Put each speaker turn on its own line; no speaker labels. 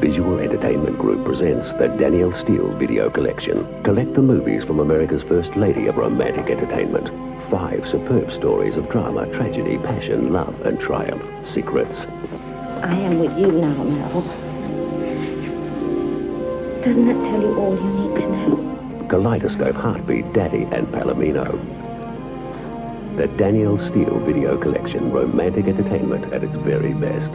Visual Entertainment Group presents the Danielle Steel Video Collection. Collect the movies from America's First Lady of Romantic Entertainment. Five superb stories of drama, tragedy, passion, love, and triumph. Secrets.
I am with you now, Mel. Doesn't that tell you all you need to know?
Kaleidoscope, Heartbeat, Daddy, and Palomino. The Danielle Steel Video Collection, romantic entertainment at its very best.